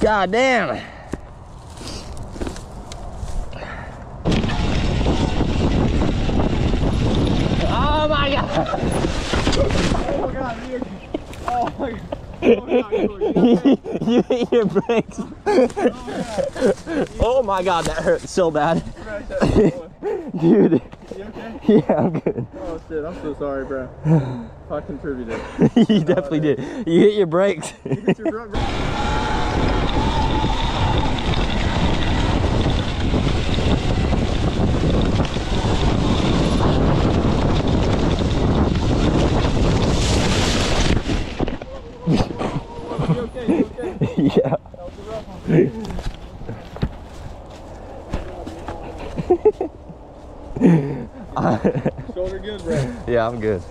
God damn. Oh my god. Oh my god, you. Oh my god, you- you hit your brakes. oh my god, that hurt so bad. Smash that boy. Dude. You okay? Yeah, I'm good. Oh shit, I'm so sorry, bro. I contributed. you definitely did. You hit your brakes. You hit your front brake. Oh, you okay? You okay? yeah. Shoulder good, bro. Yeah, I'm good.